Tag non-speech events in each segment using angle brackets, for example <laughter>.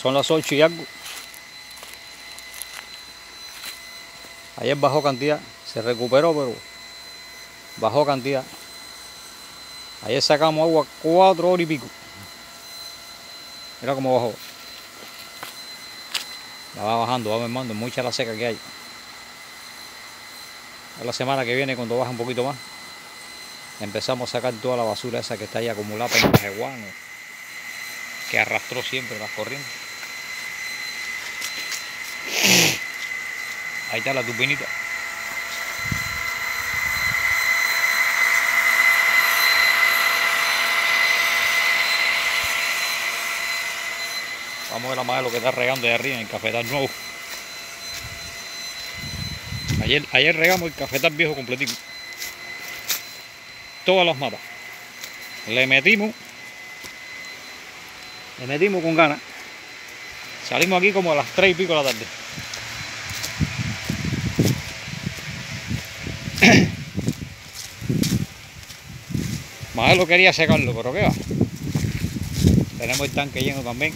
Son las 8 y algo. Ayer bajó cantidad, se recuperó, pero bajó cantidad. Ayer sacamos agua cuatro horas y pico. Mira cómo bajó. La va bajando, va mermando, mucha la seca que hay. A la semana que viene, cuando baja un poquito más, empezamos a sacar toda la basura esa que está ahí acumulada el jeguano, que arrastró siempre las corrientes. Ahí está la turbinita. Vamos a ver la madre lo que está regando de arriba en el cafetal nuevo. Ayer, ayer regamos el cafetal viejo completito. Todas las matas. Le metimos. Le metimos con ganas. Salimos aquí como a las 3 y pico de la tarde. <coughs> Maelo quería secarlo, pero qué va. Tenemos el tanque lleno también.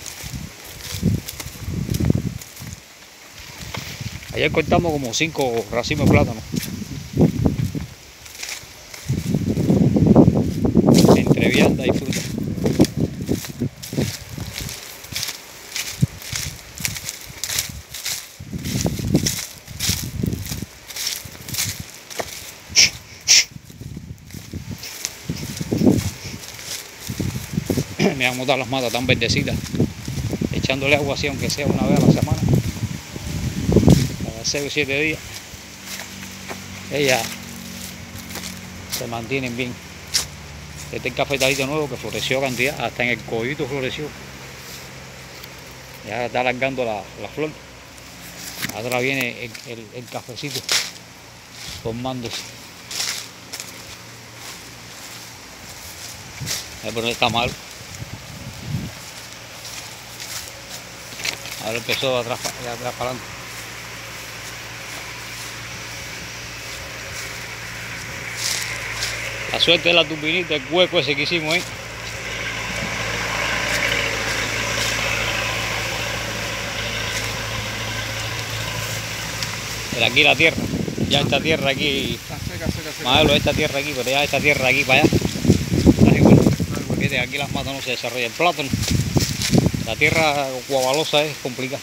Ayer cortamos como 5 racimos de plátano. <coughs> Me han botado las matas tan verdecitas. Echándole agua así, aunque sea una vez a la semana. Cada 6 o 7 días. Ellas se mantienen bien. Este es el cafetalito nuevo que floreció cantidad, hasta en el collito floreció. Ya está alargando la, la flor. Ahora viene el, el, el cafecito formándose. Pero está mal. Ahora empezó de atrás, atrás para adelante. La suerte de la turbinita, el hueco ese que hicimos ahí. Pero aquí la tierra, ya esta tierra aquí, Está seca, seca, seca. Esta tierra aquí, pero ya esta tierra aquí para allá. Está igual. Porque de aquí las matas no se desarrolla el plátano. La tierra guabalosa es complicada.